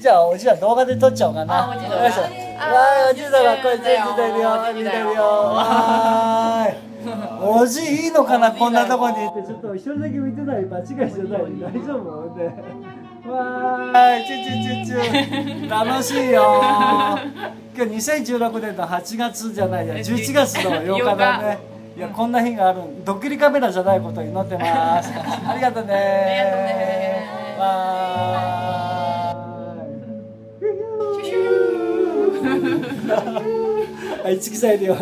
じゃあおじは動画で撮っちゃおうかな。わーいおじ動画これ全部出るよ。見てるよ。おじいいのかなこんなとこにいてちょっと一人だけ見てない。間違いじゃない。大丈夫？でわーいチュチュチュチュ楽しいよ今日2016年の8月じゃないや11月の8日だねいやこんな日があるドッキリカメラじゃないことを祈ってますありがとうねあ、いつ臭いでよ。